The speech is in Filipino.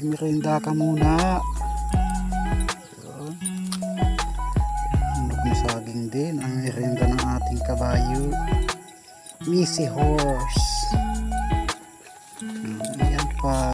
magmerenda ka muna. Yun. Hinog na saging din ang merenda ng ating kabayo. Missy Horse. Pa.